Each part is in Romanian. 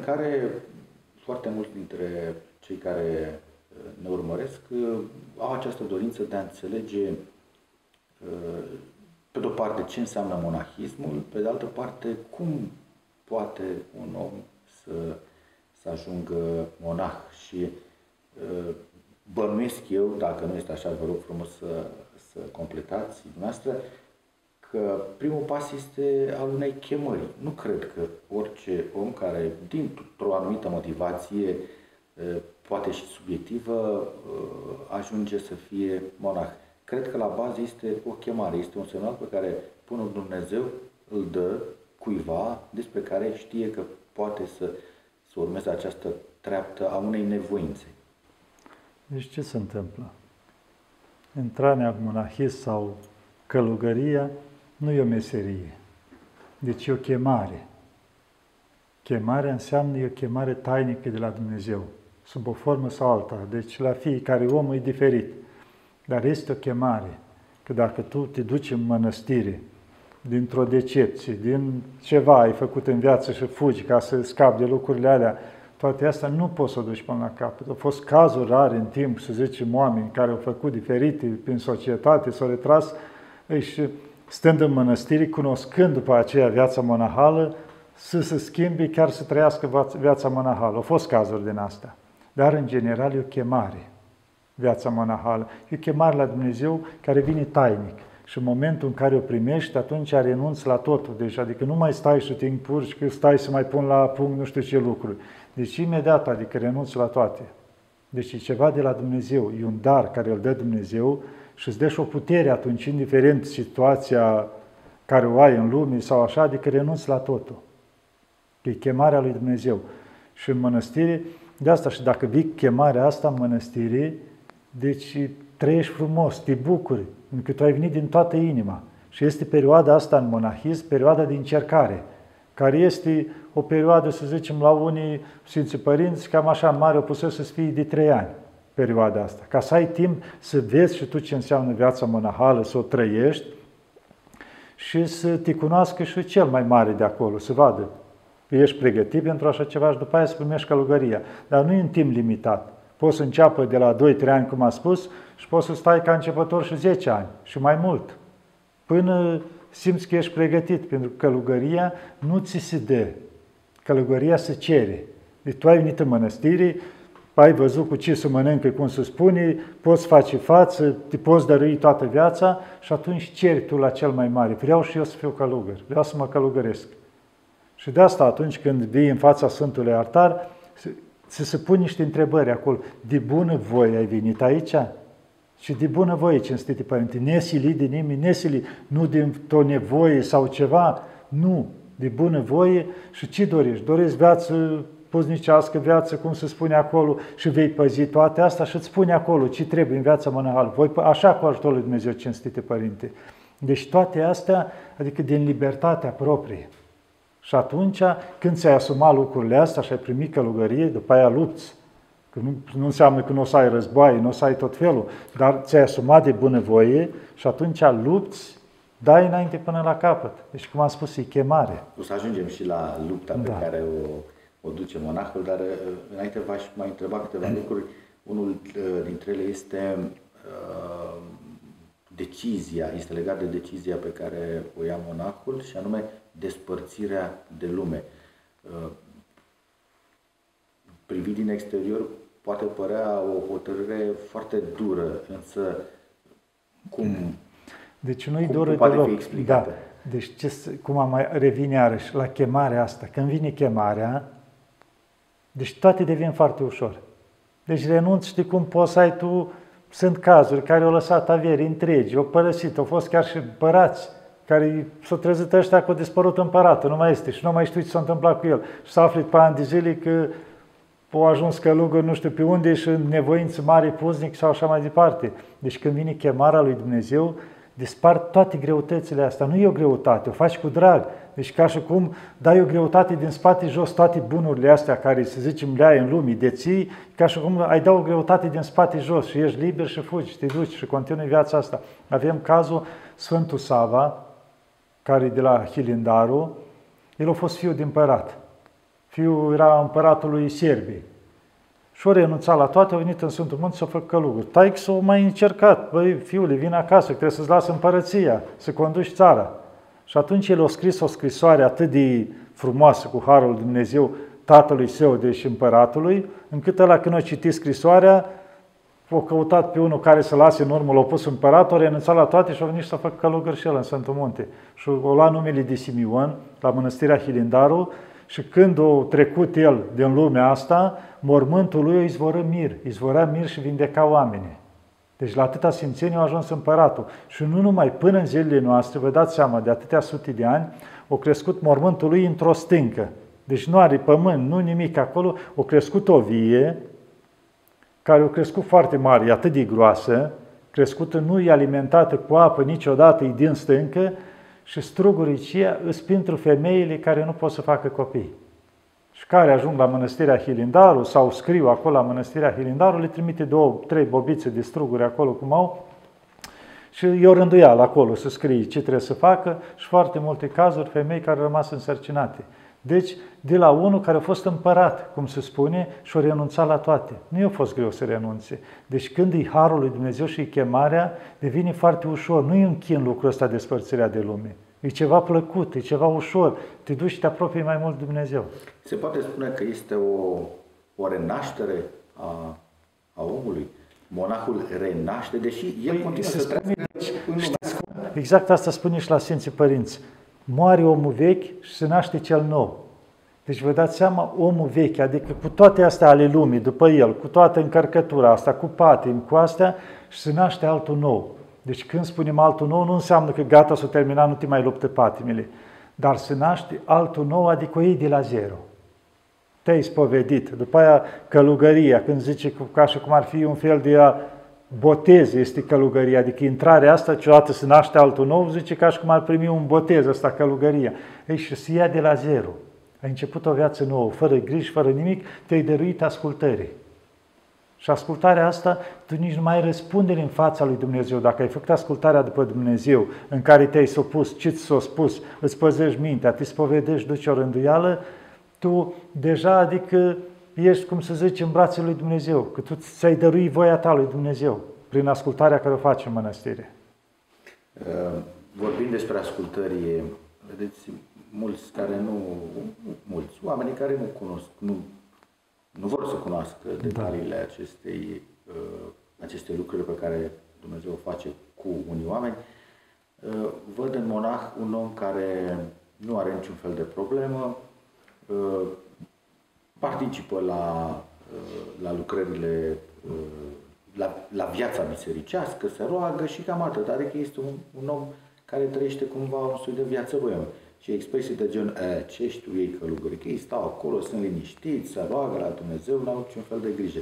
care foarte mulți dintre cei care uh, ne urmăresc uh, au această dorință de a înțelege uh, pe de o parte ce înseamnă monahismul, pe de altă parte cum poate un om să, să ajungă monah. Și bănuiesc eu, dacă nu este așa, vă rog frumos să, să completați dumneavoastră, că primul pas este al unei chemări. Nu cred că orice om care, dintr-o anumită motivație, poate și subiectivă, ajunge să fie monah. Cred că la bază este o chemare, este un semnal pe care până Dumnezeu îl dă cuiva despre care știe că poate să, să urmeze această treaptă a unei nevoințe. Deci ce se întâmplă? Intrarea în monahism sau călugăria nu e o meserie. Deci e o chemare. Chemarea înseamnă e o chemare tainică de la Dumnezeu, sub o formă sau alta. Deci la fiecare om e diferit. Dar este o chemare. Că dacă tu te duci în mănăstire, dintr-o decepție, din ceva ai făcut în viață și fugi ca să scapi de lucrurile alea, toate astea nu poți să o duci până la capăt. Au fost cazuri rare în timp, să zicem, oameni care au făcut diferite prin societate, s-au retras, își stând în mănăstiri, cunoscând după aceea viața monahală, să se schimbe, chiar să trăiască viața monahală. Au fost cazuri din asta. Dar, în general, e o chemare, viața monahală. E o chemare la Dumnezeu care vine tainic. Și în momentul în care o primești, atunci renunți la totul. Deci, adică nu mai stai și te împurci, că stai să mai pun la punct nu știu ce lucruri. Deci, imediat, adică renunți la toate. Deci e ceva de la Dumnezeu, e un dar care îl dă Dumnezeu și îți dă și o putere atunci, indiferent situația care o ai în lume sau așa, adică renunți la totul. E chemarea lui Dumnezeu. Și în mănăstire de asta și dacă vii chemarea asta în mănăstire, deci trăiești frumos, te bucuri, încă tu ai venit din toată inima. Și este perioada asta în monahism, perioada de încercare, care este o perioadă, să zicem, la unii Sfinții Părinți, cam așa în mare, o pusă să fie de trei ani, perioada asta. Ca să ai timp să vezi și tu ce înseamnă viața monahală, să o trăiești și să te cunoască și cel mai mare de acolo, să vadă. Ești pregătit pentru așa ceva și după aia să primești călugăria. Dar nu e în timp limitat. Poți să înceapă de la 2-3 ani, cum a spus, și poți să stai ca începător și 10 ani și mai mult. Până simți că ești pregătit, pentru că călugăria nu ți se dă. Călugăria se cere. Deci tu ai venit în mănăstire, ai văzut cu ce să mănâncă, cum se spune, poți face față, te poți dărui toată viața și atunci ceri tu la cel mai mare. Vreau și eu să fiu călugăr, vreau să mă călugăresc. Și de asta atunci când vii în fața Sfântului Artar, să se pun niște întrebări acolo. De bună voie ai venit aici? Și de bună voie, cinstite părinte, nesili de nimeni, nesili, nu din o nevoie sau ceva, nu, de bună voie și ce dorești? Dorești viață puznicească, viață, cum se spune acolo, și vei păzi toate astea și îți spune acolo ce trebuie în viața monahală. Voi, așa cu ajutorul lui Dumnezeu, cinstite părinte. Deci toate astea, adică din libertatea proprie. Și atunci, când ți-ai asumat lucrurile astea și ai primit călugărie, după aia lupți. Că nu, nu înseamnă că nu o să ai războaie, nu o să ai tot felul, dar ți-ai asumat de bunăvoie și atunci lupți, dai înainte până la capăt. Deci, cum am spus, e chemare. O să ajungem și la lupta da. pe care o, o duce monahul, dar uh, înainte v-aș mai întreba câteva lucruri. Unul uh, dintre ele este uh, decizia, este legat de decizia pe care o ia monahul și anume despărțirea de lume. Uh, privit din exterior poate părea o hotărâre foarte dură, însă cum, deci nu-i dură cum poate deloc. fi Da. Deci ce, cum am mai revin iarăși la chemarea asta. Când vine chemarea, deci toate devin foarte ușor. Deci renunți, știi cum poți să ai tu, sunt cazuri care au lăsat averi întregi, au părăsit, au fost chiar și părați care s-au trezit ăștia cu dispărut împăratul, nu mai este și nu mai știu ce s-a întâmplat cu el. Și s-a aflat pe ani de zile că au ajuns călugări nu știu pe unde și în nevoință mare puznic sau așa mai departe. Deci când vine chemarea lui Dumnezeu, dispar toate greutățile astea. Nu e o greutate, o faci cu drag. Deci ca și cum dai o greutate din spate jos toate bunurile astea care, să zicem, le ai în lume, deții, ca și cum ai da o greutate din spate jos și ești liber și fugi, te duci și continui viața asta. Avem cazul Sfântul Sava, care de la Hilindaru, el a fost fiul de împărat. Fiul era împăratul lui Serbiei. Și-o renunțat la toate, a venit în Sfântul Munte să o facă călugări. Taic s-a mai încercat, băi, fiule, vin acasă, trebuie să-ți lasă împărăția, să conduci țara. Și atunci el a scris o scrisoare atât de frumoasă cu Harul Dumnezeu tatălui său, deci împăratului, încât ăla când a citit scrisoarea, o căutat pe unul care să lase în urmă, l-a pus împărat, o renunțat la toate și a venit să facă călugăr și el în Sfântul Munte. Și o lua numele de Simion, la mănăstirea Hilindaru, și când a trecut el din lumea asta, mormântul lui o izvoră mir, izvora mir și vindeca oamenii. Deci la atâta simțenie a ajuns împăratul. Și nu numai, până în zilele noastre, vă dați seama, de atâtea sute de ani, o crescut mormântul lui într-o stâncă. Deci nu are pământ, nu nimic acolo, o crescut o vie, care au crescut foarte mare, atât de groasă, crescută nu e alimentată cu apă niciodată, e din stâncă, și strugurii ceia îs pentru femeile care nu pot să facă copii. Și care ajung la mănăstirea Hilindaru sau scriu acolo la mănăstirea Hilindaru, le trimite două, trei bobițe de struguri acolo cum au și eu rânduial acolo să scrie ce trebuie să facă și foarte multe cazuri femei care au rămas însărcinate. Deci, de la unul care a fost împărat, cum se spune, și a renunțat la toate. Nu i-a fost greu să renunțe. Deci când e Harul lui Dumnezeu și e chemarea, devine foarte ușor. Nu e un chin lucrul ăsta de spărțirea de lume. E ceva plăcut, e ceva ușor. Te duci și te apropii mai mult de Dumnezeu. Se poate spune că este o, o renaștere a, a omului. Monahul renaște, deși el păi, continuă să trăiască în Exact asta spune și la Sfinții Părinți moare omul vechi și se naște cel nou. Deci vă dați seama, omul vechi, adică cu toate astea ale lumii, după el, cu toată încărcătura asta, cu patim, cu astea, și se naște altul nou. Deci când spunem altul nou, nu înseamnă că gata, s-a terminat, nu te mai luptă patimile. Dar se naște altul nou, adică o iei de la zero. te-ai spovedit. După aia călugăria, când zice ca și cum ar fi un fel de a botez, este călugăria, adică intrarea asta, ciodată se naște altul nou, zice ca și cum ar primi un botez, asta călugăria. Ei, și se ia de la zero. Ai început o viață nouă, fără griji, fără nimic, te-ai dăruit ascultării. Și ascultarea asta, tu nici nu mai ai răspundere în fața lui Dumnezeu. Dacă ai făcut ascultarea după Dumnezeu, în care te-ai supus, ce ți s-a spus, îți păzești mintea, te spovedești, duci o rânduială, tu deja, adică, ești, cum să zici, în brațele lui Dumnezeu, că tu ți-ai dăruit voia ta lui Dumnezeu prin ascultarea care o faci în mănăstire. Uh, vorbind despre ascultărie, vedeți, mulți care nu, mulți oameni care nu cunosc, nu, nu vor să cunoască da. detaliile da. acestei, uh, acestei lucruri pe care Dumnezeu o face cu unii oameni, uh, văd în monah un om care nu are niciun fel de problemă, uh, participă la, uh, la lucrările, uh, la, la viața bisericească, se roagă și cam atât. Adică este un, un om care trăiește cumva un soi de viață voiamă. Și expresii de gen, e, ce știu ei călugări, că ei stau acolo, sunt liniștiți, se roagă la Dumnezeu, nu au niciun fel de grijă.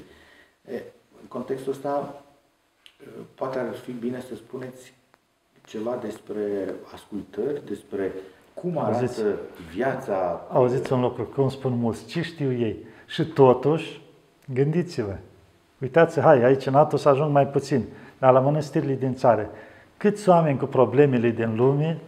E, în contextul ăsta, poate ar fi bine să spuneți ceva despre ascultări, despre cum arată Auziți, viața... Auziți un lucru, cum spun mulți, ce știu ei? Și totuși, gândiți-vă, uitați, hai, aici în Atos ajung mai puțin, dar la mănăstirile din țară, câți oameni cu problemele din lume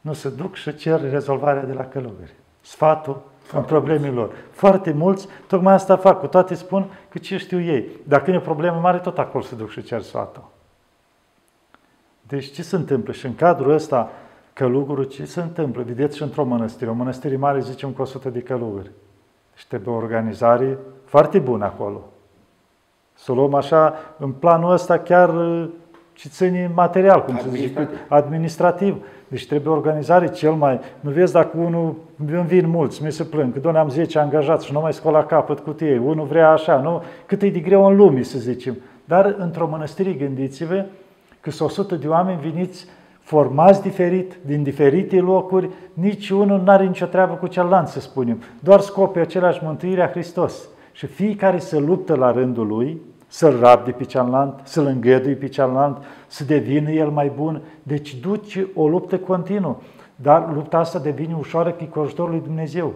nu se duc și cer rezolvarea de la călugări? Sfatul în problemele lor. Foarte mulți, tocmai asta fac, cu toate spun că ce știu ei. Dacă e o problemă mare, tot acolo se duc și cer sfatul. Deci ce se întâmplă? Și în cadrul ăsta călugărul, ce se întâmplă? Vedeți și într-o mănăstire. O mănăstire mare zicem cu 100 de călugări. Și trebuie o organizare foarte bună acolo. Să o luăm așa, în planul ăsta chiar ce ține material, cum să zic, administrativ. Deci trebuie organizare cel mai... Nu vezi dacă unul, îmi vin mulți, mi se plâng, că doamne am 10 angajați și nu mai scol la capăt cu ei, unul vrea așa, nu? Cât e de greu în lume, să zicem. Dar într-o mănăstire, gândiți-vă, că sunt 100 de oameni veniți formați diferit, din diferite locuri, nici unul nu are nicio treabă cu celălalt, să spunem. Doar scopul același mântuirea Hristos. Și fiecare să luptă la rândul lui, să-l rabde pe celălalt, să-l îngădui pe celălalt, să devină el mai bun. Deci duce o luptă continuă. Dar lupta asta devine ușoară pe cu ajutorul lui Dumnezeu.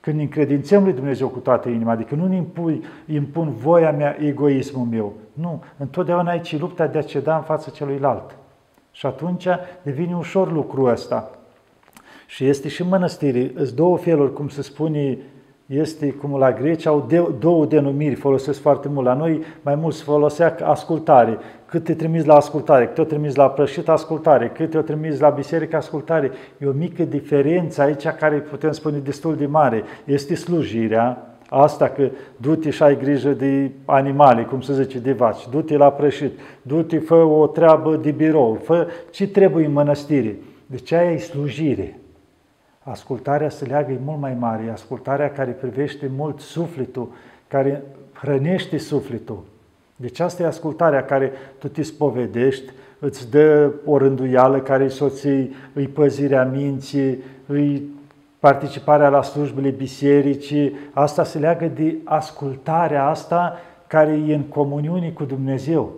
Când încredințăm lui Dumnezeu cu toată inima, adică nu impui, impun voia mea, egoismul meu. Nu, întotdeauna aici lupta de a ceda în fața celuilalt. Și atunci devine ușor lucrul ăsta. Și este și mănăstirii, îți două feluri, cum se spune, este cum la greci, au de, două denumiri, folosesc foarte mult. La noi mai mult se folosea ascultare. Cât te trimis la ascultare, cât te trimis la prășit ascultare, cât te trimis la biserică ascultare. E o mică diferență aici care putem spune destul de mare. Este slujirea, Asta că du-te și ai grijă de animale, cum se zice, de vaci, du-te la prășit, du-te, fă o treabă de birou, fă ce trebuie în mănăstire. Deci aia e slujire. Ascultarea se leagă e mult mai mare, ascultarea care privește mult sufletul, care hrănește sufletul. Deci asta e ascultarea care tu te spovedești, îți dă o rânduială care soții, îi păzirea minții, îi participarea la slujbele bisericii, asta se leagă de ascultarea asta care e în comuniune cu Dumnezeu,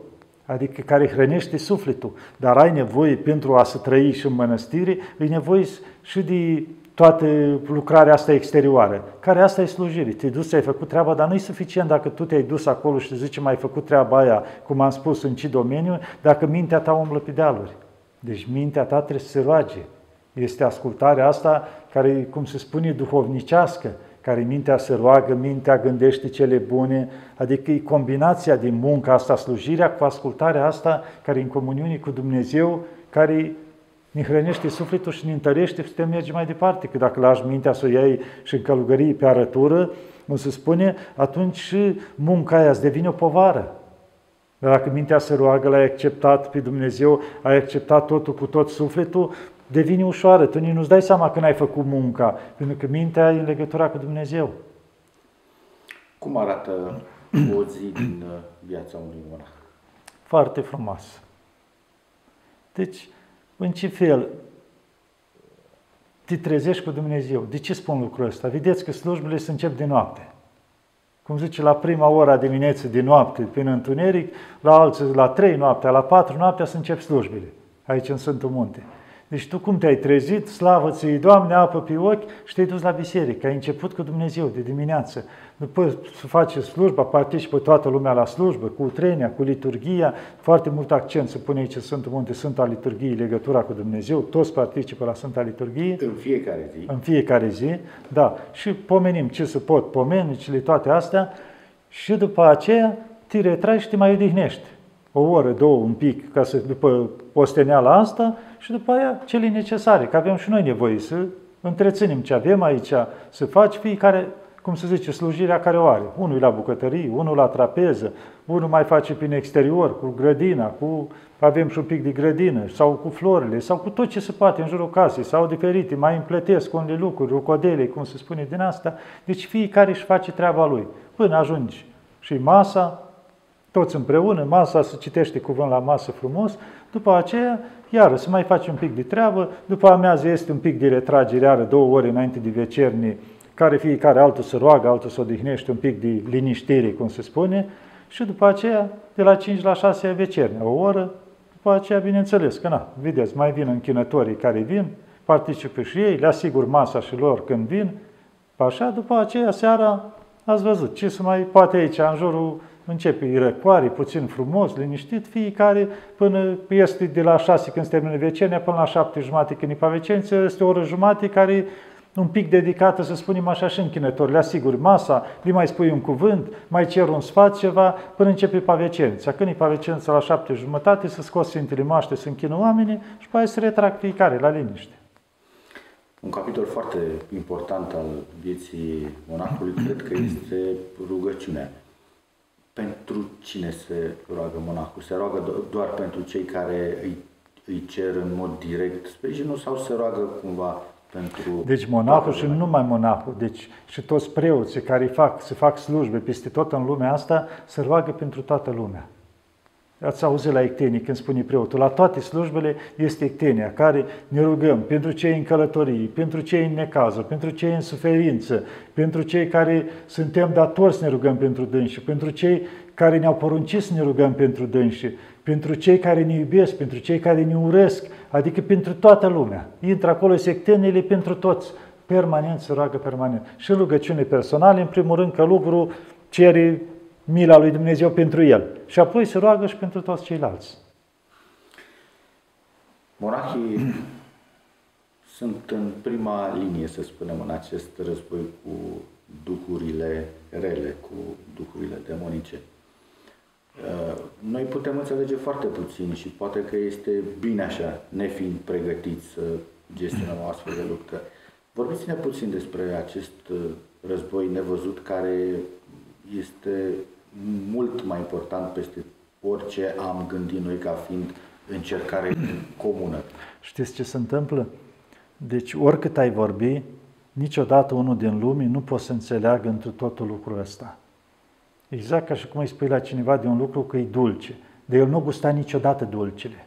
adică care hrănește sufletul. Dar ai nevoie pentru a se trăi și în mănăstire, e nevoie și de toată lucrarea asta exterioară, care asta e slujire. Te-ai dus, ai făcut treaba, dar nu e suficient dacă tu te-ai dus acolo și zici mai făcut treaba aia, cum am spus, în ce domeniu, dacă mintea ta umblă pe dealuri. Deci mintea ta trebuie să se roage. Este ascultarea asta care, cum se spune, duhovnicească, care mintea se roagă, mintea gândește cele bune, adică e combinația din munca asta, slujirea cu ascultarea asta, care în comuniune cu Dumnezeu, care ne hrănește sufletul și ne întărește și te mergi mai departe. Că dacă lași mintea să o iei și în călugărie pe arătură, cum se spune, atunci și munca aia îți devine o povară. Dar dacă mintea se roagă, l-ai acceptat pe Dumnezeu, ai acceptat totul cu tot sufletul, devine ușoară. Tu nici nu-ți dai seama când ai făcut munca, pentru că mintea e în legătura cu Dumnezeu. Cum arată o zi din uh, viața unui monah? Foarte frumos. Deci, în ce fel te trezești cu Dumnezeu? De ce spun lucrul ăsta? Vedeți că slujbele se încep de noapte. cum zice, la prima ora dimineții din noapte, prin întuneric, la alții la trei noaptea, la patru noaptea să încep slujbele, aici în Sfântul Munte. Deci tu cum te-ai trezit, slavă ți Doamne, apă pe ochi și te-ai dus la biserică. Ai început cu Dumnezeu de dimineață. După să faci slujba, participă toată lumea la slujbă, cu utrenia, cu liturgia. Foarte mult accent se pune aici Sfântul Munte, Sfânta Liturghie, legătura cu Dumnezeu. Toți participă la Sfânta Liturghie. În fiecare zi. În fiecare zi, da. Și pomenim ce se pot, pomenicile, toate astea. Și după aceea te retragi și te mai odihnești. O oră, două, un pic, ca să, după posteneala asta, și după aia cele necesare, că avem și noi nevoie să întreținem ce avem aici, să faci fiecare, cum se zice, slujirea care o are. Unul la bucătărie, unul la trapeză, unul mai face prin exterior, cu grădina, cu avem și un pic de grădină, sau cu florile, sau cu tot ce se poate în jurul casei, sau diferite, mai împletesc unele lucruri, rucodele, cum se spune din asta. Deci fiecare își face treaba lui, până ajungi și masa, toți împreună, masa se citește cuvânt la masă frumos, după aceea, iară, să mai faci un pic de treabă, după amiază este un pic de retragere, are două ore înainte de vecerni, care fiecare altul se roagă, altul se odihnește, un pic de liniștire, cum se spune, și după aceea, de la 5 la 6 vecerni, o oră, după aceea, bineînțeles, că na, vedeți, mai vin închinătorii care vin, participă și ei, le asigur masa și lor când vin, așa, după aceea, seara, ați văzut, ce să mai poate aici, în jurul începe răcoare, puțin frumos, liniștit, fiecare până este de la 6 când se termină vecenia până la 7 jumate când e pavecență, este o oră jumate care un pic dedicată, să spunem așa, și închinător. Le asiguri masa, li mai spui un cuvânt, mai cer un sfat, ceva, până începe pavecența. Când e pavecența la șapte jumătate, să scos Sfintele Maște, să închină oamenii și pe să retrag fiecare la liniște. Un capitol foarte important al vieții monahului, cred că este rugăciunea pentru cine se roagă monahul? Se roagă doar pentru cei care îi, îi cer în mod direct sprijinul sau se roagă cumva pentru... Deci monahul și nu numai monahul, deci și toți preoții care fac, se fac slujbe peste tot în lumea asta, se roagă pentru toată lumea. Ați auzit la ectenie când spune preotul, la toate slujbele este ectenia, care ne rugăm pentru cei în călătorii, pentru cei în necază, pentru cei în suferință, pentru cei care suntem datori să ne rugăm pentru dânsi, pentru cei care ne-au poruncit să ne rugăm pentru dânsi, pentru cei care ne iubesc, pentru cei care ne urăsc, adică pentru toată lumea. Intră acolo sectenele pentru toți. Permanent se roagă permanent. Și rugăciune personale, în primul rând, că lucru cere mila lui Dumnezeu pentru el. Și apoi se roagă și pentru toți ceilalți. Monahii sunt în prima linie, să spunem, în acest război cu duhurile rele, cu duhurile demonice. Uh, noi putem înțelege foarte puțin și poate că este bine așa, nefiind pregătiți să gestionăm o astfel de luptă. Vorbiți-ne puțin despre acest uh, război nevăzut care este mult mai important peste orice am gândit noi ca fiind încercare comună. Știți ce se întâmplă? Deci oricât ai vorbi, niciodată unul din lume nu poate să înțeleagă într totul lucrul ăsta. Exact ca și cum îi spui la cineva de un lucru că e dulce, de el nu gusta niciodată dulcele.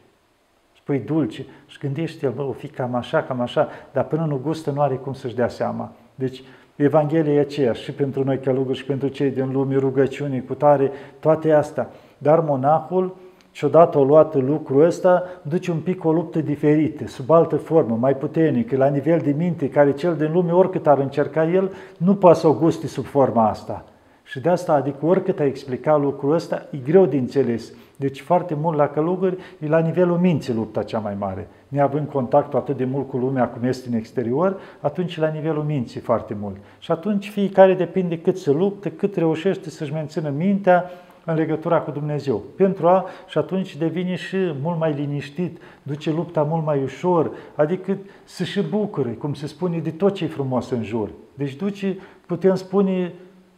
Spui dulce și gândește el, bă, o fi cam așa, cam așa, dar până nu gustă nu are cum să-și dea seama. Deci Evanghelia e aceeași și pentru noi călugări și pentru cei din lume, rugăciunii, cu tare, toate astea. Dar monahul, și odată o luat lucrul ăsta, duce un pic o luptă diferită, sub altă formă, mai puternică, la nivel de minte, care cel din lume, oricât ar încerca el, nu poate să o guste sub forma asta. Și de asta, adică oricât ai explica lucrul ăsta, e greu de înțeles. Deci foarte mult la călugări e la nivelul minții lupta cea mai mare. Neavând contactul atât de mult cu lumea cum este în exterior, atunci la nivelul minții foarte mult. Și atunci fiecare depinde cât se luptă, cât reușește să-și mențină mintea în legătura cu Dumnezeu. Pentru a, și atunci devine și mult mai liniștit, duce lupta mult mai ușor, adică să și bucure, cum se spune, de tot ce e frumos în jur. Deci duce, putem spune,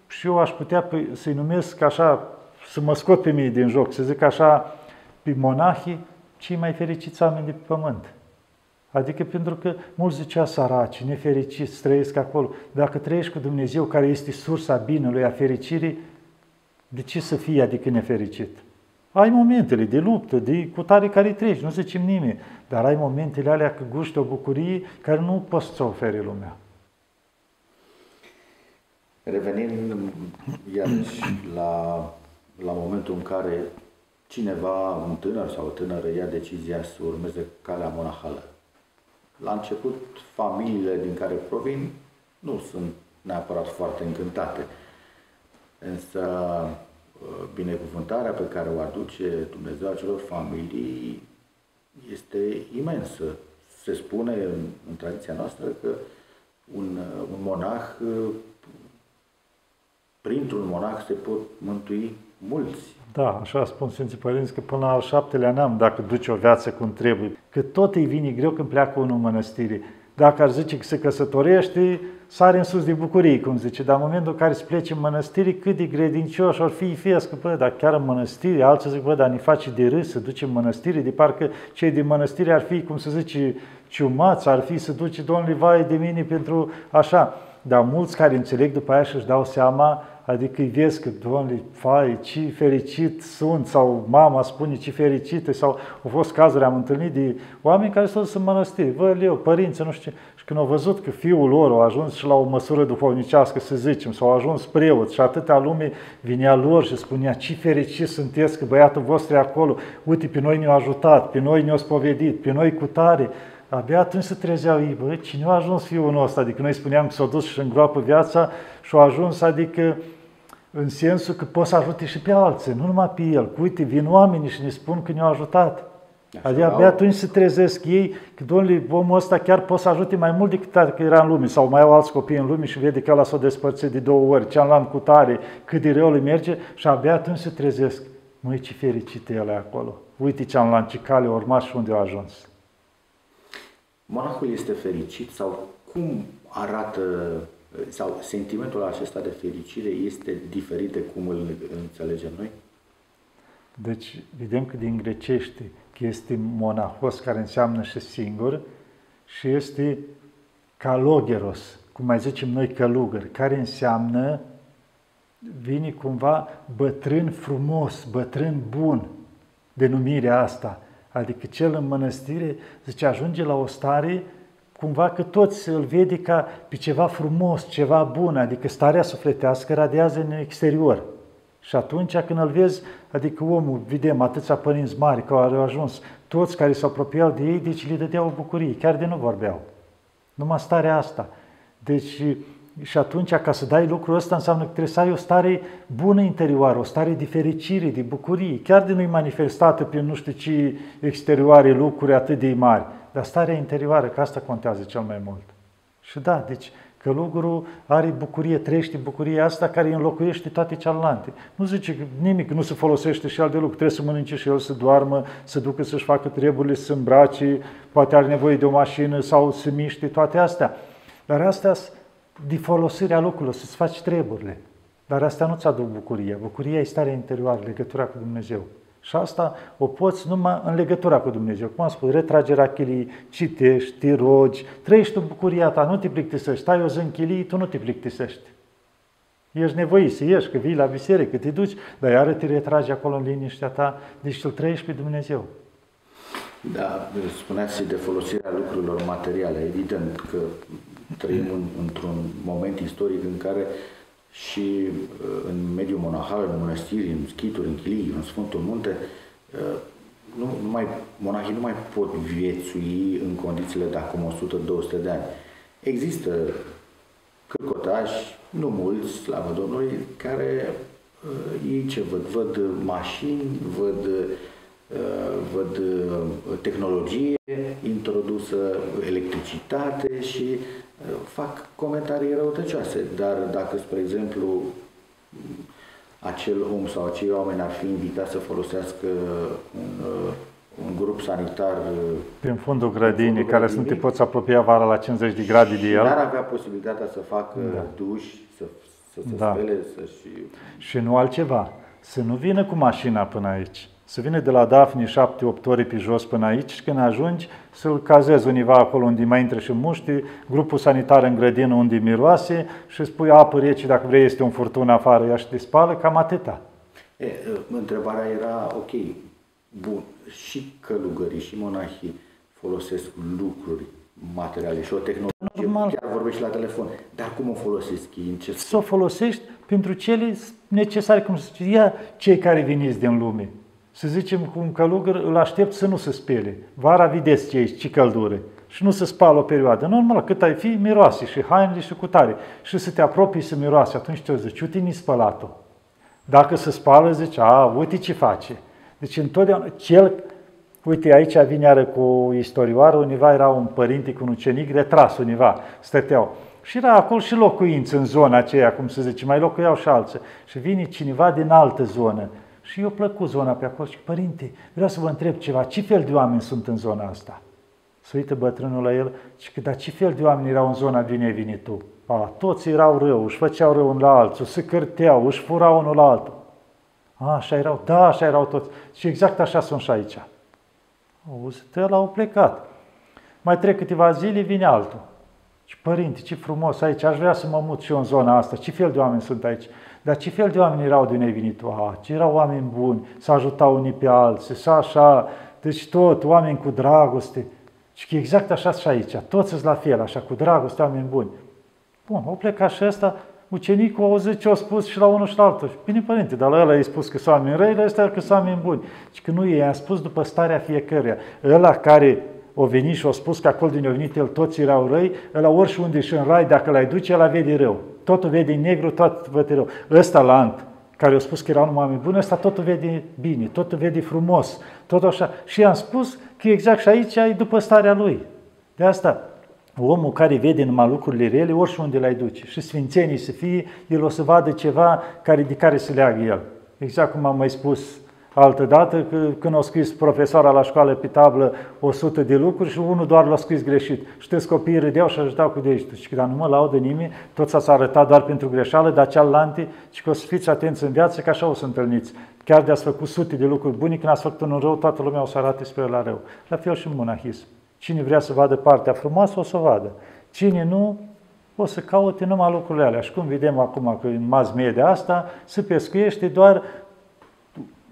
și eu aș putea să-i numesc așa, să mă scot pe mine din joc, să zic așa, pe monahii, cei mai fericiți oameni de pe pământ. Adică pentru că mulți zicea săraci, nefericiți, trăiesc acolo. Dacă trăiești cu Dumnezeu, care este sursa binelui, a fericirii, de ce să fii adică nefericit? Ai momentele de luptă, de cutare care treci, nu zicem nimeni, dar ai momentele alea că guști o bucurie care nu poți să oferi lumea. Revenind iarăși la, la momentul în care cineva, un tânăr sau o tânără, ia decizia să urmeze calea monahală. La început, familiile din care provin nu sunt neapărat foarte încântate. Însă, binecuvântarea pe care o aduce Dumnezeu acelor familii este imensă. Se spune în, în tradiția noastră că un, un monah, printr-un monah se pot mântui mulți. Da, așa spun Sfinții Părinți, că până la al șaptelea neam, dacă duci o viață cum trebuie, că tot îi vine greu când pleacă unul în mănăstire. Dacă ar zice că se căsătorește, sare în sus de bucurie, cum zice, dar în momentul în care se plece în mănăstire, cât de credincioși ar fi fiesc, bă, dar chiar în mănăstire, alții zic, bă, dar ne face de râs să ducem în mănăstire, de parcă cei din mănăstire ar fi, cum să zice, ciumați, ar fi să duce, domnule, vai de mine pentru așa. Dar mulți care înțeleg după aia și își dau seama Adică îi vezi că, Doamne, fai, ce fericit sunt, sau mama spune ce fericite, sau au fost cazuri, am întâlnit de oameni care s-au dus în mănăstiri, vă, eu, părinți, nu știu ce. Și când au văzut că fiul lor a ajuns și la o măsură duhovnicească, să zicem, sau a ajuns preot și atâtea lume vinea lor și spunea, ce fericit sunteți că băiatul vostru e acolo, uite, pe noi ne-a ajutat, pe noi ne-a spovedit, pe noi cu tare. Abia atunci se trezeau ei, bă, cine a ajuns fiul nostru? Adică noi spuneam că s-a dus și îngroapă viața și a ajuns, adică în sensul că poți să ajute și pe alții, nu numai pe el. Uite, vin oamenii și ne spun că ne-au ajutat. adică abia atunci se trezesc ei că, domnule, omul ăsta chiar poate să ajute mai mult decât dacă era în lume. Sau mai au alți copii în lume și vede că ăla s-a despărțit de două ori, cealaltă cu tare, cât de rău îi merge și abia atunci se trezesc. Măi, ce fericit e el acolo. Uite cealaltă, ce cale urma și unde a ajuns. Monahul este fericit sau cum arată sau sentimentul acesta de fericire este diferit de cum îl înțelegem noi? Deci, vedem că din grecește că este monahos, care înseamnă și singur, și este calogeros, cum mai zicem noi călugăr, care înseamnă, vine cumva bătrân frumos, bătrân bun, denumirea asta. Adică cel în mănăstire, zice, ajunge la o stare cumva că toți îl vede ca pe ceva frumos, ceva bun, adică starea sufletească radiază în exterior. Și atunci când îl vezi, adică omul, vedem atâția părinți mari care au ajuns, toți care s-au apropiat de ei, deci le dădeau o bucurie, chiar de nu vorbeau. Numai starea asta. Deci, și atunci, ca să dai lucrul ăsta, înseamnă că trebuie să ai o stare bună interioară, o stare de fericire, de bucurie, chiar de nu-i manifestată prin nu știu ce exterioare lucruri atât de mari dar starea interioară, că asta contează cel mai mult. Și da, deci călugărul are bucurie, trăiește bucuria asta care înlocuiește toate celelalte. Nu zice nimic, nu se folosește și al de lucru, trebuie să mănânce și el, să doarmă, să ducă să-și facă treburile, să îmbrace, poate are nevoie de o mașină sau să miște, toate astea. Dar astea de folosirea lucrurilor, să-ți faci treburile. Dar asta nu-ți aduc bucuria. Bucuria e starea interioară, legătura cu Dumnezeu. Și asta o poți numai în legătura cu Dumnezeu. Cum am spus, retragerea chilii, citești, te rogi, trăiești în bucuria ta, nu te plictisești. Stai o zi în chilii, tu nu te plictisești. Ești nevoit să ieși, că vii la biserică, te duci, dar iară te retragi acolo în liniștea ta, deci îl trăiești pe Dumnezeu. Da, spuneați de folosirea lucrurilor materiale. Evident că trăim într-un moment istoric în care uh, și uh, în mediul monahal, în mănăstiri, în schituri, în chilii, în Sfântul Munte, uh, nu, nu mai, monahii nu mai pot viețui în condițiile de acum 100-200 de ani. Există cârcotași, nu mulți, slavă Domnului, care uh, ei ce văd? Văd mașini, văd, uh, văd uh, tehnologie introdusă, electricitate și fac comentarii răutăcioase, dar dacă, spre exemplu, acel om sau acei oameni ar fi invitați să folosească un, uh, un grup sanitar uh, prin fundul grădinii, care să nu te poți apropia vara la 50 de grade de el. N-ar avea posibilitatea să facă da. duș, să, să se da. spele, să și... Și nu altceva, să nu vină cu mașina până aici să vină de la Dafni 7-8 ore pe jos până aici și când ajungi să-l cazezi univa acolo unde mai intră și muști, grupul sanitar în grădină unde miroase și spui apă rece, dacă vrei este un furtun afară, ea și te spală, cam atâta. E, întrebarea era, ok, bun, și călugării și monahii folosesc lucruri materiale și o tehnologie. normal. Chiar vorbești la telefon. Dar cum o folosesc? În ce Să o folosești pentru cele necesare, cum să zice, ia cei care veniți din lume. Să zicem, cu un călugăr îl aștept să nu se spele. Vara vedeți ce aici, ce căldură. Și nu se spală o perioadă. Normal, cât ai fi, miroase și hainele și cutare. Și să te apropii să miroase, atunci te zici, uite, mi spălat-o. Dacă se spală, zici, a, uite ce face. Deci întotdeauna, cel, uite, aici vine iară cu istorioară, univa era un părinte cu un ucenic retras univa, stăteau. Și era acolo și locuință în zona aceea, cum să zice, mai locuiau și alții. Și vine cineva din altă zonă. Și eu plăcut zona pe acolo și, părinte, vreau să vă întreb ceva, ce fel de oameni sunt în zona asta? Să uită bătrânul la el și că, dar ce fel de oameni erau în zona vine vine tu? A, toți erau rău, își făceau rău unul la altul, se cârteau, își furau unul la altul. A, așa erau, da, așa erau toți. Și exact așa sunt și aici. Auzi, ăla au plecat. Mai trec câteva zile, vine altul. Și părinte, ce frumos aici, aș vrea să mă mut și eu în zona asta, ce fel de oameni sunt aici. Dar ce fel de oameni erau din ei venit? A, ce erau oameni buni, să ajutau unii pe alții, să așa, deci tot, oameni cu dragoste. Și că exact așa și aici, toți sunt la fel, așa, cu dragoste, oameni buni. Bun, au plecat și ăsta, ucenicul a auzit ce a spus și la unul și la altul. Bine, părinte, dar la ăla i-a spus că sunt oameni răi, la ăsta că sunt oameni buni. Și că nu i a spus după starea fiecăruia. Ăla care o venit și a spus că acolo din a venit el toți erau răi, ăla orice unde și în rai, dacă l-ai duce, ăla vede rău. Totul vede negru, tot vede rău. Ăsta la ant, care a spus că erau numai oameni buni, ăsta totul vede bine, totul vede frumos, tot așa. Și i-am spus că exact și aici e după starea lui. De asta, omul care vede numai lucrurile rele, oriunde le-ai duce. Și sfințenii să fie, el o să vadă ceva care, de care se leagă el. Exact cum am mai spus altă dată, când a scris profesoara la școală pe tablă 100 de lucruri și unul doar l-a scris greșit. Știți, copiii râdeau și ajutau cu degetul. Și dar nu mă laudă nimeni, toți ați arătat doar pentru greșeală, dar cealaltă, și că o să fiți atenți în viață, că așa o să întâlniți. Chiar de ați făcut sute de lucruri bune, când ați făcut un rău, toată lumea o să arate spre la rău. La fel și în monahism. Cine vrea să vadă partea frumoasă, o să o vadă. Cine nu, o să caute numai lucrurile alea. Și cum vedem acum că în mass media asta se pescuiește doar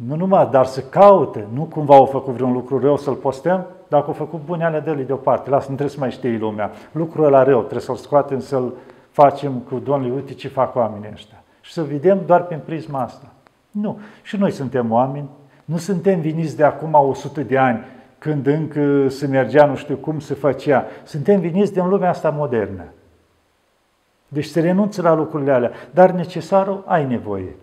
nu numai, dar să caute, nu cumva au făcut vreun lucru rău să-l postăm, dacă au făcut bune alea de deoparte, lasă, nu trebuie să mai știe lumea. Lucrul ăla rău trebuie să-l scoatem, să-l facem cu Domnul, uite ce fac oamenii ăștia. Și să vedem doar prin prisma asta. Nu. Și noi suntem oameni, nu suntem viniți de acum 100 de ani, când încă se mergea nu știu cum se făcea. Suntem viniți din lumea asta modernă. Deci se renunță la lucrurile alea, dar necesarul ai nevoie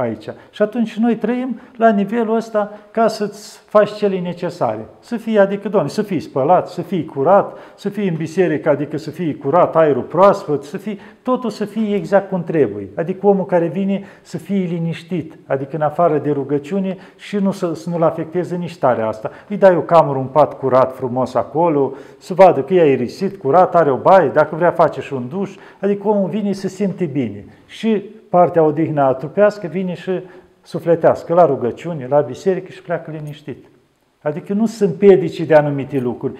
aici. Și atunci noi trăim la nivelul ăsta ca să-ți faci cele necesare. Să fii, adică, Doamne, să fii spălat, să fii curat, să fii în biserică, adică să fii curat, aerul proaspăt, să fii, totul să fie exact cum trebuie. Adică omul care vine să fie liniștit, adică în afară de rugăciune și nu să, să nu-l afecteze nici starea asta. Îi dai o cameră, un pat curat, frumos acolo, să vadă că e aerisit, curat, are o baie, dacă vrea face și un duș, adică omul vine să simte bine. Și partea odihnă trupească vine și sufletească la rugăciune, la biserică și pleacă liniștit. Adică nu sunt pedici de anumite lucruri.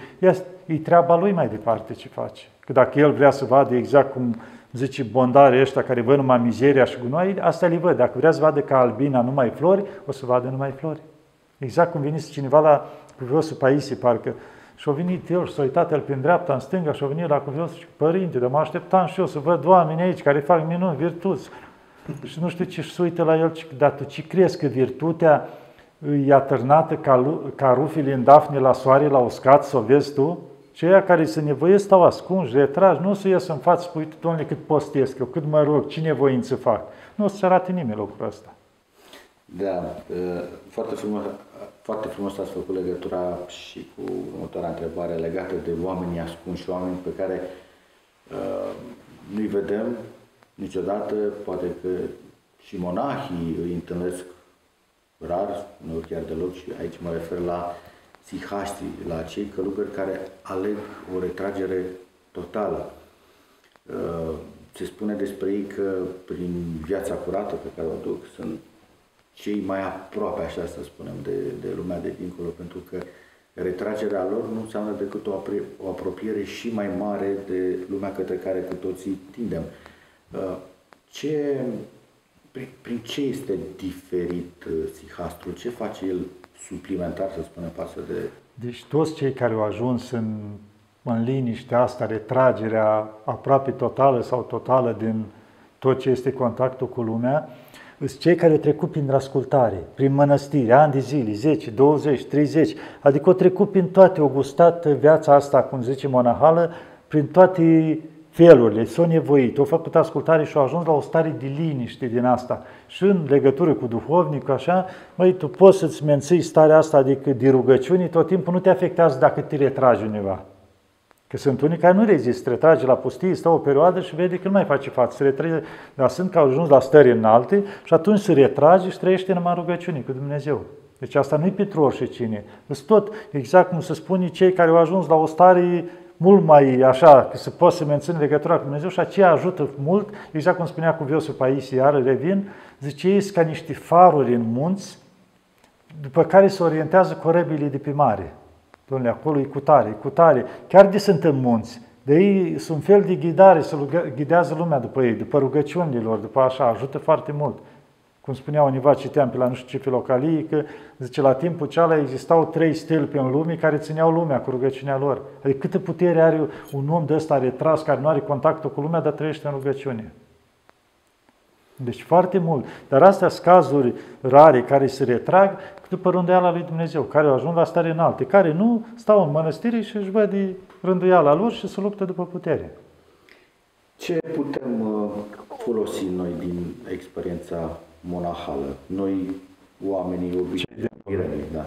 E treaba lui mai departe ce face. Că dacă el vrea să vadă exact cum zice bondare ăștia care văd numai mizeria și gunoi, asta le văd. Dacă vrea să vadă ca albina numai flori, o să vadă numai flori. Exact cum venise cineva la cuviosul Paisie, parcă, și a venit el și s-a uitat el prin dreapta, în stânga și a venit la cuviosul și părinte, dar mă așteptam și eu să văd oameni aici care fac minuni, virtuți, și nu știu ce și uită la el, dar tu ce crezi că virtutea e atârnată ca, ca rufile în dafne la soare, la uscat, să o vezi tu? Ceea care se nevoie stau ascunși, retragi, nu să ies în față, spui, domnule, cât postesc eu, cât mă rog, ce nevoință fac. Nu o să arate nimeni lucrul ăsta. Da, foarte frumos, foarte frumos ați făcut legătura și cu următoarea întrebare legată de oamenii ascunși, oameni pe care uh, nu-i vedem, niciodată, poate că și monahii îi întâlnesc rar, nu chiar deloc, și aici mă refer la sihaști, la cei călugări care aleg o retragere totală. Uh, se spune despre ei că prin viața curată pe care o duc sunt cei mai aproape, așa să spunem, de, de lumea de dincolo, pentru că retragerea lor nu înseamnă decât o, o apropiere și mai mare de lumea către care cu toții tindem. Uh, ce, prin, prin ce este diferit uh, Sihastru? Ce face el suplimentar, să spunem, față de... Deci toți cei care au ajuns în în liniștea asta, retragerea aproape totală sau totală din tot ce este contactul cu lumea, sunt cei care au trecut prin ascultare, prin mănăstiri, ani de zile, 10, 20, 30, adică au trecut prin toate, au gustat viața asta, cum zice monahală, prin toate felurile, s-au nevoit, au făcut ascultare și au ajuns la o stare de liniște din asta. Și în legătură cu duhovnicul, așa, măi, tu poți să-ți menții starea asta, adică de rugăciune, tot timpul nu te afectează dacă te retragi undeva. Că sunt unii care nu rezistă, retrage la pustie, stă o perioadă și vede că nu mai face față, se retrage, dar sunt că au ajuns la stări înalte și atunci se retrage și trăiește numai rugăciune cu Dumnezeu. Deci asta nu e pentru oricine. Sunt tot, exact cum se spune, cei care au ajuns la o stare mult mai așa, că se poate să mențină legătura cu Dumnezeu și aceea ajută mult, exact cum spunea cu Viosul Paisie, iară revin, zice, ei sunt ca niște faruri în munți, după care se orientează corăbile de pe mare. Domnule, acolo e cu tare, e cu tare. Chiar de sunt în munți. De ei sunt un fel de ghidare, să ghidează lumea după ei, după rugăciunile lor, după așa, ajută foarte mult. Cum spunea univa, citeam pe la nu știu ce filocalii, că zice, la timpul ceala existau trei stâlpi în lume care țineau lumea cu rugăciunea lor. Adică câtă putere are un om de ăsta retras, care nu are contactul cu lumea, dar trăiește în rugăciune. Deci foarte mult. Dar astea sunt cazuri rare care se retrag după rânduiala lui Dumnezeu, care au ajuns la stare înalte, care nu stau în mănăstire și își văd rânduiala lor și se luptă după putere. Ce putem uh, folosi noi din experiența monahală? Noi, oamenii obișnuiți, da.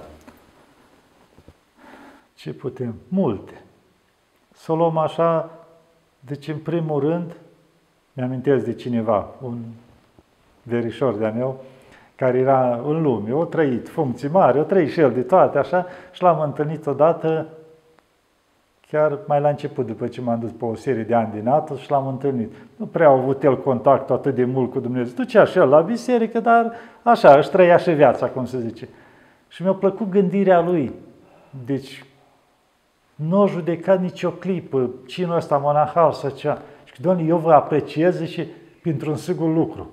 Ce putem? Multe. Să o luăm așa, deci în primul rând, mi-amintesc de cineva, un verișor de-a meu, care era în lume, o trăit funcții mari, o trăit și el de toate, așa, și l-am întâlnit odată, chiar mai la început, după ce m-am dus pe o serie de ani din Atos și l-am întâlnit. Nu prea a avut el contact atât de mult cu Dumnezeu. Ducea și el la biserică, dar așa, își trăia și viața, cum se zice. Și mi-a plăcut gândirea lui. Deci, nu a judecat nicio clipă cine ăsta monahal sau cea. Și, doamne, eu vă apreciez și pentru un sigur lucru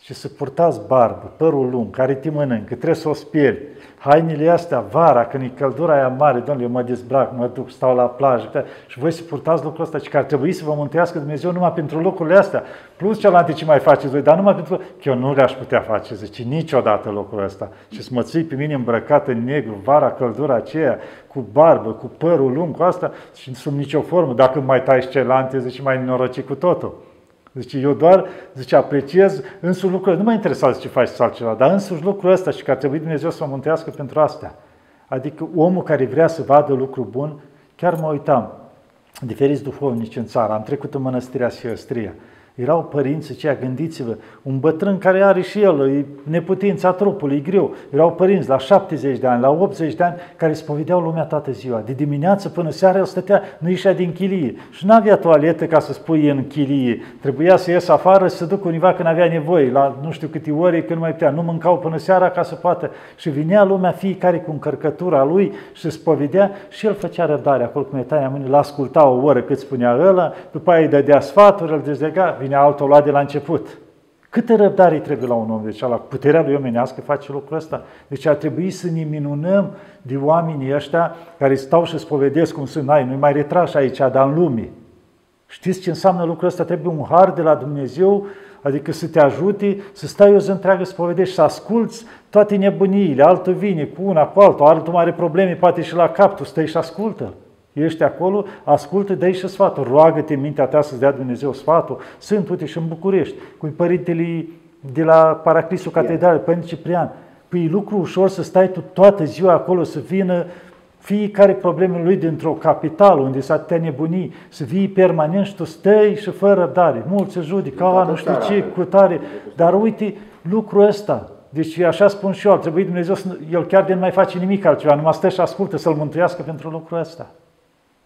și să purtați barbă, părul lung, care te mănâncă, trebuie să o speli. Hainele astea, vara, când e căldura aia mare, domnule, eu mă dezbrac, mă duc, stau la plajă, și voi să purtați lucrul ăsta, și că ar trebui să vă mântuiască Dumnezeu numai pentru lucrurile astea, plus celelalte ce mai faceți voi, dar numai pentru că eu nu le-aș putea face, zice, niciodată lucrul ăsta. Și să mă ții pe mine îmbrăcat în negru, vara, căldura aceea, cu barbă, cu părul lung, cu asta, și sub nicio formă, dacă mai tai celante, zice, mai norocit cu totul. Zice, eu doar, zice, apreciez însuși lucrul nu mă interesează ce faci sau altceva, dar însuși lucrul ăsta și că ar trebui Dumnezeu să mă mântuiască pentru astea. Adică omul care vrea să vadă lucru bun, chiar mă uitam, diferiți duhovnici în țară, am trecut în mănăstirea Siăstria, erau părinți, zicea, gândiți-vă, un bătrân care are și el neputința trupului, e greu. Erau părinți la 70 de ani, la 80 de ani, care spovedeau lumea toată ziua. De dimineață până seara el stătea, nu ieșea din chilie. Și nu avea toaletă ca să spui în chilie. Trebuia să ies afară și să duc univa când avea nevoie, la nu știu câte ore, când mai putea. Nu mâncau până seara ca să poată. Și vinea lumea fiecare cu încărcătura lui și spovedea și el făcea răbdare acolo cum e taia mâine, l-asculta o oră cât spunea ăla, după aia îi dădea sfaturi, îl dezlega, vine altul lua de la început. Câtă răbdare trebuie la un om? Deci la puterea lui omenească face lucrul ăsta. Deci ar trebui să ne minunăm de oamenii ăștia care stau și spovedesc cum sunt. Ai, nu mai retrași aici, dar în lume. Știți ce înseamnă lucrul ăsta? Trebuie un har de la Dumnezeu, adică să te ajute, să stai o zi întreagă să povedești, să asculți toate nebuniile. Altul vine cu una, cu altul, altul mai are probleme, poate și la cap, tu stai și ascultă Ești acolo, ascultă, dă și sfatul, roagă-te în mintea ta să-ți dea Dumnezeu sfatul. Sunt, uite, și în București, cu părintele de la Paraclisul Catedralei, Părinte Ciprian. Păi e lucru ușor să stai tu toată ziua acolo, să vină fiecare problemă lui dintr-o capitală unde s-a atâtea nebunii, să vii permanent și tu stai și fără răbdare. Mulți se judică, a, nu știu ce, cu tare. Dar uite, lucrul ăsta, deci așa spun și eu, ar trebui Dumnezeu, să, el chiar de nu mai face nimic altceva, numai stă și ascultă să-L mântuiască pentru lucrul ăsta.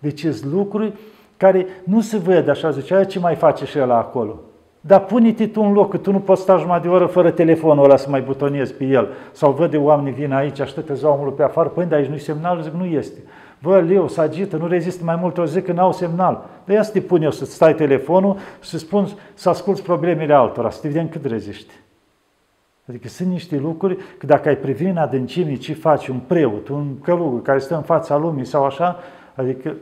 Deci sunt lucruri care nu se văd așa, zice, ce mai face și ăla acolo? Dar pune-te tu în loc, că tu nu poți sta jumătate de oră fără telefonul ăla să mai butonezi pe el. Sau văd de oameni vin aici, așteptă ziua omului pe afară, păi, dar aici nu-i semnal, zic, nu este. Bă, leu, să agită, nu rezistă mai mult, o zic că n-au semnal. De ia să te pun eu să stai telefonul și să spun să asculți problemele altora, să te vedem cât reziști. Adică sunt niște lucruri că dacă ai privi în adâncime ce face un preot, un călugăr care stă în fața lumii sau așa, adică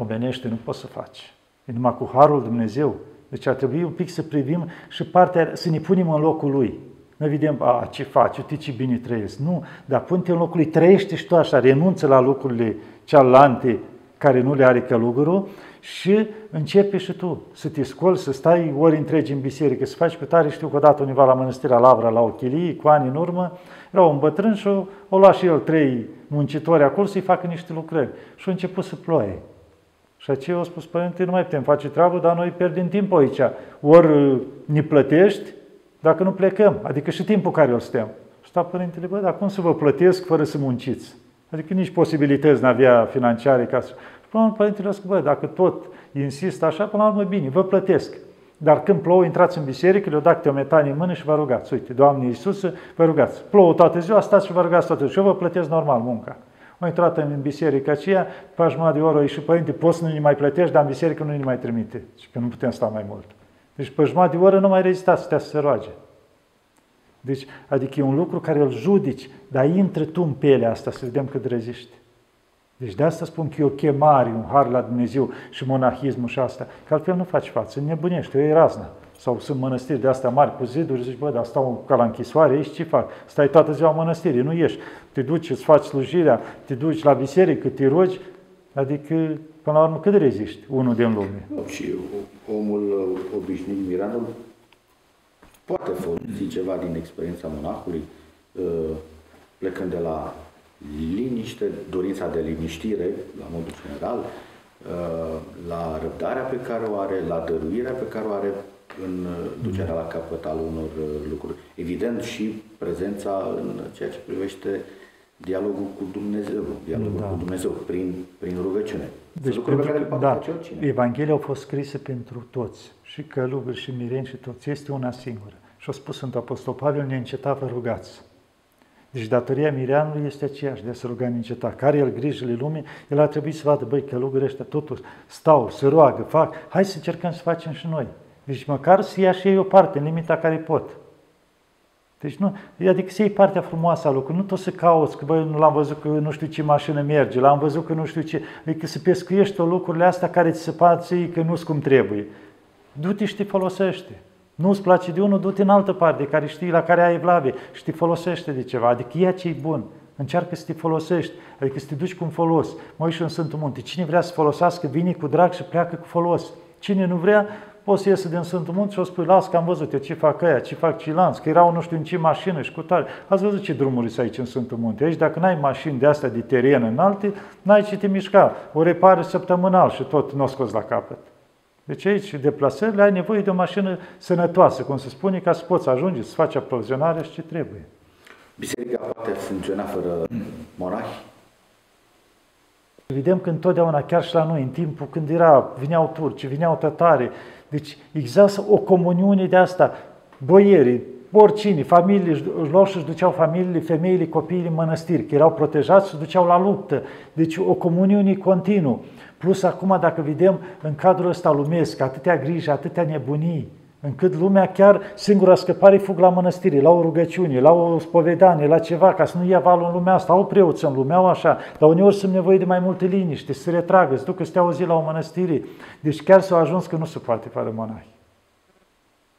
omenește nu poți să faci. E numai cu Harul Dumnezeu. Deci ar trebui un pic să privim și partea, să ne punem în locul Lui. Noi vedem, a, ce faci, uite ce bine trăiesc. Nu, dar pune în locul Lui, trăiește și tu așa, renunță la lucrurile cealante care nu le are călugărul și începe și tu să te scoli, să stai ori întregi în biserică, să faci cu tare. Știu că odată undeva la Mănăstirea Lavra, la Ochilie, cu ani în urmă, era un bătrân și o, o lua și el trei muncitori acolo să-i facă niște lucrări. Și a început să ploaie. Și aceea au spus, părinte, nu mai putem face treabă, dar noi pierdem timp aici. Ori ne plătești, dacă nu plecăm. Adică și timpul care îl stăm. Și sta părintele, bă, dar cum să vă plătesc fără să munciți? Adică nici posibilități n-avea financiare ca să... Și până la urmă, părintele a spus, bă, dacă tot insist așa, până la urmă, bine, vă plătesc. Dar când plouă, intrați în biserică, le-o dat o metanie în mână și vă rugați. Uite, Doamne Iisus, vă rugați. Plouă toată ziua, stați și vă rugați toată ziua. Și eu vă plătesc normal munca. Am intrat în biserică aceea, pe jumătate de oră și părinte, poți să nu ne mai plătești, dar în biserică nu ne mai trimite. Și că nu putem sta mai mult. Deci pe jumătate de oră nu mai rezistați, să să se roage. Deci, adică e un lucru care îl judici, dar intră tu în pielea asta să vedem cât reziști. Deci de asta spun că e o chemare, un har la Dumnezeu și monahismul și asta, că altfel nu faci față, nebunești, e razna. Sau sunt mănăstiri de astea mari cu ziduri, zici, bă, dar stau ca la închisoare aici, ce fac? Stai toată ziua în mănăstire, nu ieși. Te duci, îți faci slujirea, te duci la biserică, te rogi, adică, până la urmă, cât reziști unul din lume? Și omul obișnuit, miranul, poate folosi ceva din experiența monahului, uh, plecând de la liniște, dorința de liniștire, la modul general, uh, la răbdarea pe care o are, la dăruirea pe care o are în ducerea la capăt al unor uh, lucruri. Evident și prezența în ceea ce privește dialogul cu Dumnezeu, dialogul da. cu Dumnezeu prin, prin rugăciune. Deci, pentru, pe care da, Evanghelia au fost scrise pentru toți, și călugări, și mireni, și toți. Este una singură. Și a spus Sfântul Apostol Pavel, neînceta vă rugați. Deci datoria mireanului este aceeași de a se ruga neînceta. Care el grijile lumii, el ar trebui să vadă, băi, călugării ăștia totuși stau, se roagă, fac, hai să încercăm să facem și noi. Deci măcar să ia și ei o parte, în limita care pot. Deci nu, adică să iei partea frumoasă a lucrurilor, nu tot să cauți, că băi, nu l-am văzut că nu știu ce mașină merge, l-am văzut că nu știu ce, adică să pescuiești o lucrurile astea care ți se pare că nu sunt cum trebuie. Du-te și te folosește. Nu îți place de unul, du-te în altă parte, care știi, la care ai evlavie și te folosește de ceva. Adică ia ce bun. Încearcă să te folosești, adică să te duci cu un folos. Mă uit și în Sfântul Munte. Cine vrea să folosească, vine cu drag și pleacă cu folos. Cine nu vrea, poți să iese din Sfântul Munte și o spui, las că am văzut eu ce fac aia, ce fac cilanți, că erau nu știu în ce mașină și cu tare. Ați văzut ce drumuri sunt aici în Sfântul Munte. Aici dacă n-ai mașini de astea de teren înalte, n-ai ce te mișca. O repare săptămânal și tot nu o scoți la capăt. Deci aici deplasările ai nevoie de o mașină sănătoasă, cum se spune, ca să poți ajunge, să faci aprovizionare și ce trebuie. Biserica poate funcționa fără monahi? Vedem că întotdeauna, chiar și la noi, în timpul când era, vineau turci, vineau tătare, deci exact o comuniune de asta, boierii, oricine, familii, își luau și își duceau familiile, femeile, copiii în mănăstiri, că erau protejați și duceau la luptă. Deci o comuniune continuă. Plus acum, dacă vedem în cadrul ăsta lumesc, atâtea griji, atâtea nebunii, încât lumea chiar singura scăpare fug la mănăstire, la o rugăciune, la o spovedanie, la ceva, ca să nu ia valul în lumea asta. Au preoți în lumea, au așa, dar uneori sunt nevoie de mai multe liniște, să se retragă, să ducă să stea o zi la o mănăstire. Deci chiar s-au ajuns că nu se poate fără monahi.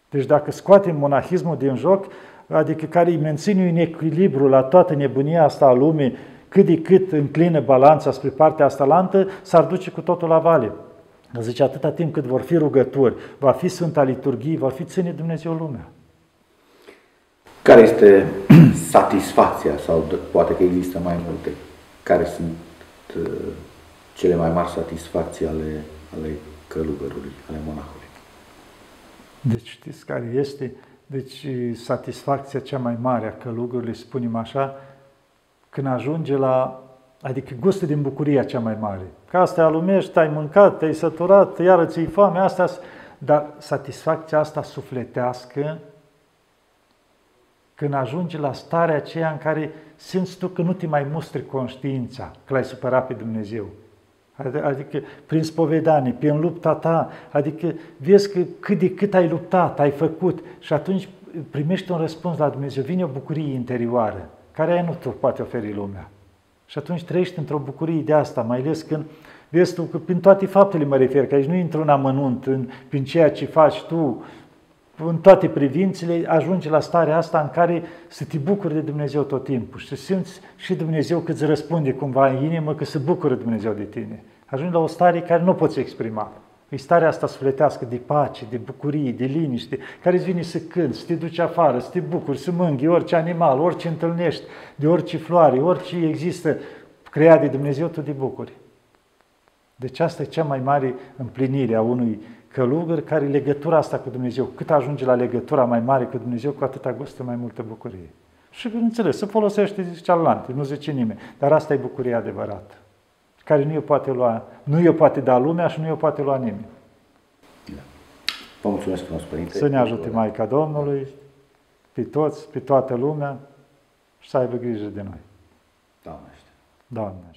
Deci dacă scoatem monahismul din joc, adică care îi menține un echilibru la toată nebunia asta a lumii, cât de cât înclină balanța spre partea asta lantă, s-ar duce cu totul la vale. Zice, atâta timp cât vor fi rugători, va fi Sfânta Liturghie, va fi ține Dumnezeu lumea. Care este satisfacția, sau poate că există mai multe, care sunt uh, cele mai mari satisfacții ale, ale călugărului, ale monahului? Deci știți care este? Deci satisfacția cea mai mare a călugărului, spunem așa, când ajunge la, adică gustul din bucuria cea mai mare. Că asta alumești, ai mâncat, te-ai săturat, iară ți foame, asta, dar satisfacția asta sufletească când ajungi la starea aceea în care simți tu că nu te mai mustri conștiința, că l-ai supărat pe Dumnezeu. Adică prin spovedanie, prin lupta ta, adică vezi că cât de cât ai luptat, ai făcut și atunci primești un răspuns la Dumnezeu, vine o bucurie interioară care nu te poate oferi lumea. Și atunci trăiești într-o bucurie de asta, mai ales când Vezi tu că prin toate faptele mă refer, că aici nu intru în amănunt, în, prin ceea ce faci tu, în toate privințele, ajungi la starea asta în care să te bucuri de Dumnezeu tot timpul și să simți și Dumnezeu cât îți răspunde cumva în inimă că se bucură Dumnezeu de tine. Ajungi la o stare care nu poți exprima. E starea asta sufletească de pace, de bucurie, de liniște, care îți vine să cânti, să te duci afară, să te bucuri, să mânghi orice animal, orice întâlnești, de orice floare, orice există creat de Dumnezeu, tu te bucuri. Deci asta e cea mai mare împlinire a unui călugăr care legătura asta cu Dumnezeu. Cât ajunge la legătura mai mare cu Dumnezeu, cu atâta gustă mai multă bucurie. Și bineînțeles, să folosește cealaltă, nu zice nimeni. Dar asta e bucuria adevărată, care nu o poate lua, nu o poate da lumea și nu o poate lua nimeni. Da. Vă mulțumesc frumos, Părinte. Să ne ajute Maica Domnului, pe toți, pe toată lumea și să aibă grijă de noi. Doamne. Doamne.